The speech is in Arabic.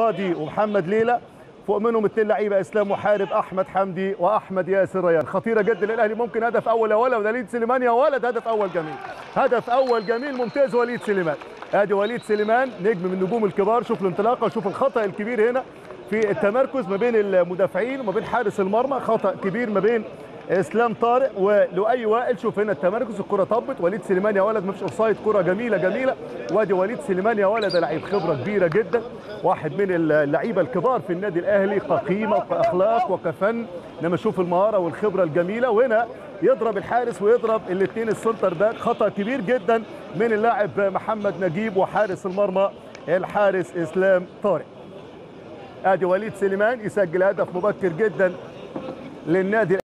عبادي ومحمد ليلى فوق منهم اثنين لعيبة إسلام محارب أحمد حمدي وأحمد ياسر ريان. خطيرة جدا للأهلي. ممكن هدف أول يا ولد وليد سليمان يا ولد. هدف أول جميل. هدف أول جميل. ممتاز وليد سليمان. أدي وليد سليمان نجم من النجوم الكبار. شوف الانطلاقة شوف الخطأ الكبير هنا في التمركز ما بين المدافعين وما بين حارس المرمى. خطأ كبير ما بين إسلام طارق ولؤي وائل. شوف هنا التمركز الكرة طبت. وليد سليمان يا ولد مفيش أوفسايد. كرة جميلة جميلة. وادي وليد سليمان يا ولد لعيب خبرة كبيرة جدا. واحد من اللعيبة الكبار في النادي الأهلي كقيمه وكاخلاق وكفن. لما أشوف المهارة والخبرة الجميلة. وهنا يضرب الحارس ويضرب الاثنين ال centre back. خطأ كبير جدا من اللاعب محمد نجيب وحارس المرمى الحارس إسلام طارق. آدي وليد سليمان يسجل هدف مبكر جدا للنادي